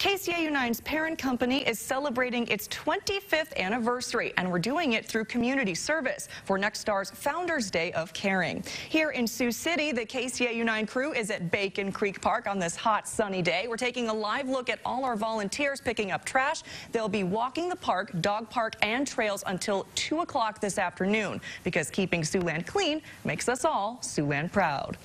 KCAU 9's parent company is celebrating its 25th anniversary, and we're doing it through community service for Nexstar's Founders Day of Caring. Here in Sioux City, the KCAU 9 crew is at Bacon Creek Park on this hot, sunny day. We're taking a live look at all our volunteers picking up trash. They'll be walking the park, dog park, and trails until 2 o'clock this afternoon because keeping Siouxland clean makes us all Siouxland proud.